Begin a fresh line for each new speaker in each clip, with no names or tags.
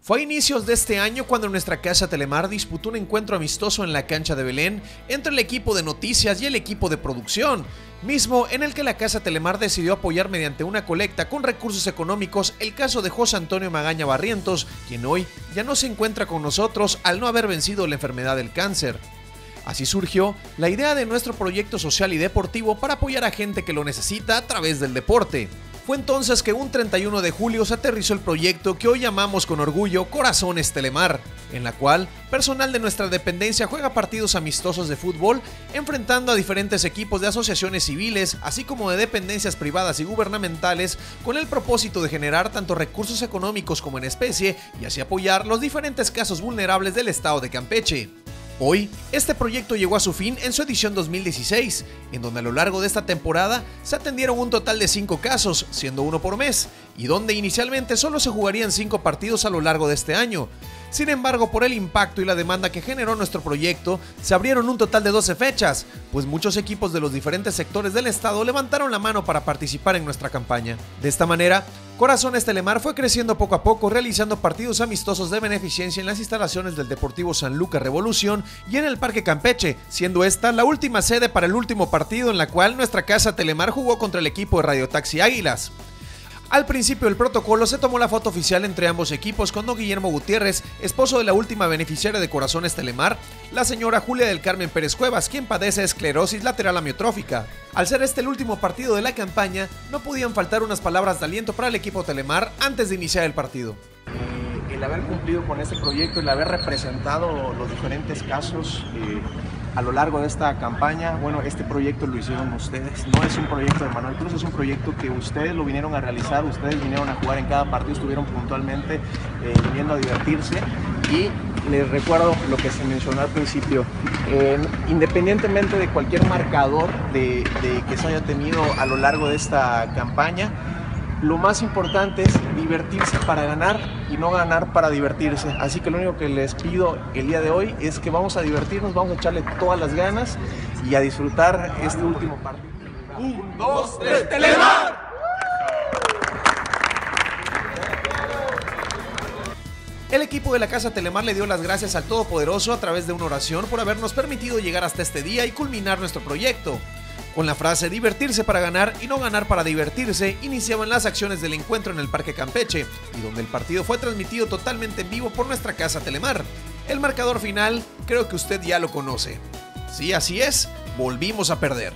Fue a inicios de este año cuando nuestra casa Telemar disputó un encuentro amistoso en la cancha de Belén entre el equipo de noticias y el equipo de producción, mismo en el que la casa Telemar decidió apoyar mediante una colecta con recursos económicos el caso de José Antonio Magaña Barrientos, quien hoy ya no se encuentra con nosotros al no haber vencido la enfermedad del cáncer. Así surgió la idea de nuestro proyecto social y deportivo para apoyar a gente que lo necesita a través del deporte. Fue entonces que un 31 de julio se aterrizó el proyecto que hoy llamamos con orgullo Corazones Telemar, en la cual personal de nuestra dependencia juega partidos amistosos de fútbol enfrentando a diferentes equipos de asociaciones civiles, así como de dependencias privadas y gubernamentales, con el propósito de generar tanto recursos económicos como en especie y así apoyar los diferentes casos vulnerables del estado de Campeche. Hoy, este proyecto llegó a su fin en su edición 2016, en donde a lo largo de esta temporada se atendieron un total de 5 casos, siendo uno por mes, y donde inicialmente solo se jugarían 5 partidos a lo largo de este año. Sin embargo, por el impacto y la demanda que generó nuestro proyecto, se abrieron un total de 12 fechas, pues muchos equipos de los diferentes sectores del estado levantaron la mano para participar en nuestra campaña. De esta manera, Corazones Telemar fue creciendo poco a poco, realizando partidos amistosos de beneficencia en las instalaciones del Deportivo San Lucas Revolución y en el Parque Campeche, siendo esta la última sede para el último partido en la cual nuestra casa Telemar jugó contra el equipo de Radio Taxi Águilas. Al principio del protocolo se tomó la foto oficial entre ambos equipos con don Guillermo Gutiérrez, esposo de la última beneficiaria de Corazones Telemar, la señora Julia del Carmen Pérez Cuevas, quien padece esclerosis lateral amiotrófica. Al ser este el último partido de la campaña, no podían faltar unas palabras de aliento para el equipo Telemar antes de iniciar el partido.
El haber cumplido con este proyecto, el haber representado los diferentes casos eh, a lo largo de esta campaña. Bueno, este proyecto lo hicieron ustedes, no es un proyecto de Manuel Cruz, es un proyecto que ustedes lo vinieron a realizar, ustedes vinieron a jugar en cada partido, estuvieron puntualmente eh, viniendo a divertirse y les recuerdo lo que se mencionó al principio, independientemente de cualquier marcador de que se haya tenido a lo largo de esta campaña, lo más importante es divertirse para ganar y no ganar para divertirse. Así que lo único que les pido el día de hoy es que vamos a divertirnos, vamos a echarle todas las ganas y a disfrutar este último partido. Un, dos, tres, Telemar.
El equipo de la Casa Telemar le dio las gracias al Todopoderoso a través de una oración por habernos permitido llegar hasta este día y culminar nuestro proyecto. Con la frase divertirse para ganar y no ganar para divertirse, iniciaban las acciones del encuentro en el Parque Campeche, y donde el partido fue transmitido totalmente en vivo por nuestra casa Telemar. El marcador final creo que usted ya lo conoce. Sí, así es, volvimos a perder.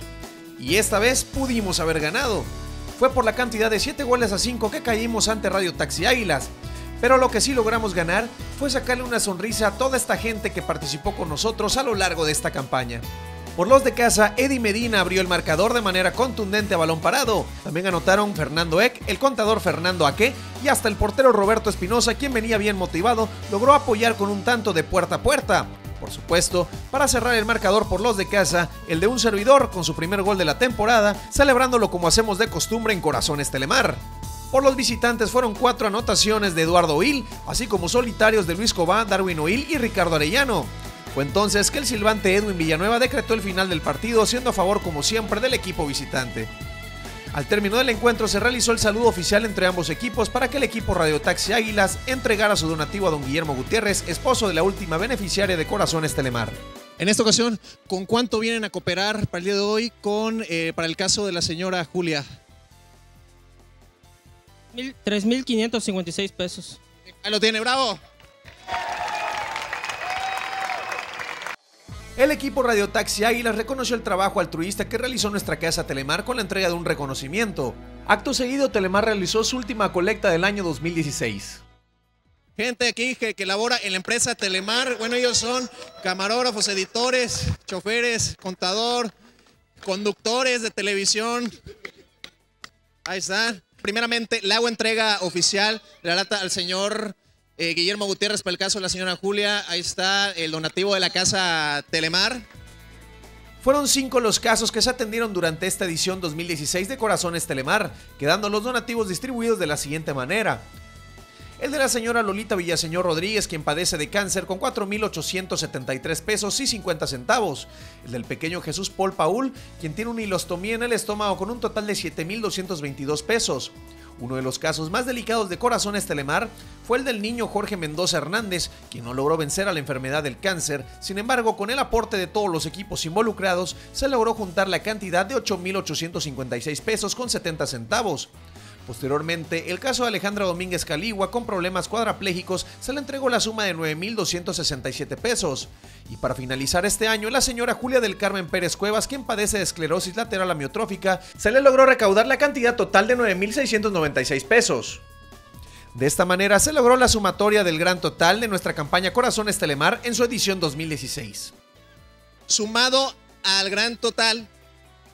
Y esta vez pudimos haber ganado. Fue por la cantidad de 7 goles a 5 que caímos ante Radio Taxi Águilas. Pero lo que sí logramos ganar fue sacarle una sonrisa a toda esta gente que participó con nosotros a lo largo de esta campaña. Por los de casa, Eddie Medina abrió el marcador de manera contundente a balón parado. También anotaron Fernando Eck, el contador Fernando Aque y hasta el portero Roberto Espinosa, quien venía bien motivado, logró apoyar con un tanto de puerta a puerta. Por supuesto, para cerrar el marcador por los de casa, el de un servidor con su primer gol de la temporada, celebrándolo como hacemos de costumbre en Corazones Telemar. Por los visitantes fueron cuatro anotaciones de Eduardo Oil, así como solitarios de Luis Cobá, Darwin Oil y Ricardo Arellano. Fue entonces que el silbante Edwin Villanueva decretó el final del partido, siendo a favor como siempre del equipo visitante. Al término del encuentro se realizó el saludo oficial entre ambos equipos para que el equipo Radio Taxi Águilas entregara su donativo a don Guillermo Gutiérrez, esposo de la última beneficiaria de Corazones Telemar. En esta ocasión, ¿con cuánto vienen a cooperar para el día de hoy con, eh, para el caso de la señora Julia?
3.556 pesos.
Ahí lo tiene, bravo. El equipo Radio Taxi Águilas reconoció el trabajo altruista que realizó nuestra casa Telemar con la entrega de un reconocimiento. Acto seguido, Telemar realizó su última colecta del año 2016. Gente aquí que, que labora en la empresa Telemar, bueno, ellos son camarógrafos, editores, choferes, contador, conductores de televisión. Ahí están.
primeramente le hago entrega oficial de la lata al señor eh, Guillermo Gutiérrez para el caso de la señora Julia. Ahí está el donativo de la casa Telemar.
Fueron cinco los casos que se atendieron durante esta edición 2016 de Corazones Telemar, quedando los donativos distribuidos de la siguiente manera. El de la señora Lolita Villaseñor Rodríguez, quien padece de cáncer, con 4.873 pesos y 50 centavos. El del pequeño Jesús Paul Paul, quien tiene una hilostomía en el estómago con un total de 7.222 pesos. Uno de los casos más delicados de Corazones Telemar fue el del niño Jorge Mendoza Hernández, quien no logró vencer a la enfermedad del cáncer. Sin embargo, con el aporte de todos los equipos involucrados, se logró juntar la cantidad de 8.856 pesos con 70 centavos. Posteriormente, el caso de Alejandra Domínguez Caligua con problemas cuadraplégicos se le entregó la suma de 9.267 pesos. Y para finalizar este año, la señora Julia del Carmen Pérez Cuevas, quien padece de esclerosis lateral amiotrófica, se le logró recaudar la cantidad total de 9.696 pesos. De esta manera se logró la sumatoria del gran total de nuestra campaña Corazones Telemar en su edición 2016.
Sumado al gran total,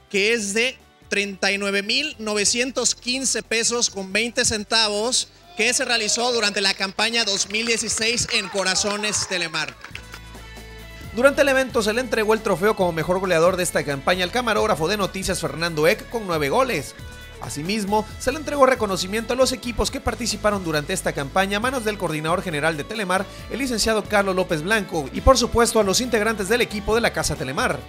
que es de 39.915 pesos con 20 centavos que se realizó durante la campaña 2016 en Corazones Telemar.
Durante el evento se le entregó el trofeo como mejor goleador de esta campaña al camarógrafo de noticias Fernando Eck con 9 goles. Asimismo, se le entregó reconocimiento a los equipos que participaron durante esta campaña a manos del coordinador general de Telemar, el licenciado Carlos López Blanco, y por supuesto a los integrantes del equipo de la Casa Telemar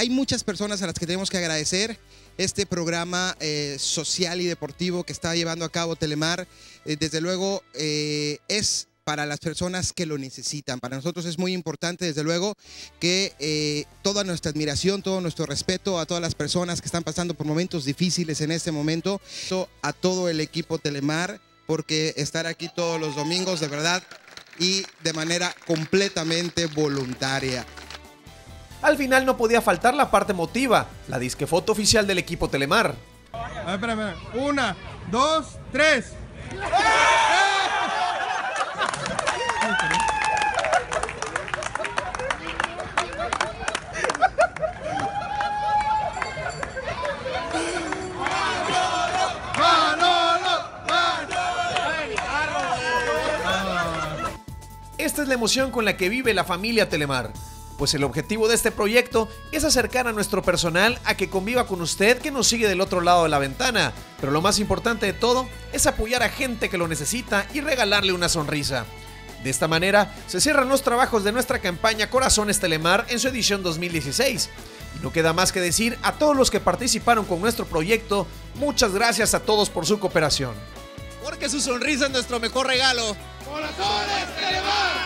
hay muchas personas a las que tenemos que agradecer este programa eh, social y deportivo que está llevando a cabo Telemar. Eh, desde luego eh, es para las personas que lo necesitan. Para nosotros es muy importante, desde luego, que toda nuestra admiración, todo nuestro respeto a todas las personas que están pasando por momentos difíciles en este momento, a todo el equipo Telemar, porque estar aquí todos los domingos, de verdad, y de manera completamente voluntaria.
Al final no podía faltar la parte emotiva, la disque foto oficial del equipo Telemar.
A ver, espera, espera. Una, dos, tres.
Esta es la emoción con la que vive la familia Telemar pues el objetivo de este proyecto es acercar a nuestro personal a que conviva con usted que nos sigue del otro lado de la ventana, pero lo más importante de todo es apoyar a gente que lo necesita y regalarle una sonrisa. De esta manera se cierran los trabajos de nuestra campaña Corazones Telemar en su edición 2016. Y no queda más que decir a todos los que participaron con nuestro proyecto, muchas gracias a todos por su cooperación.
Porque su sonrisa es nuestro mejor regalo.
¡Corazones Telemar!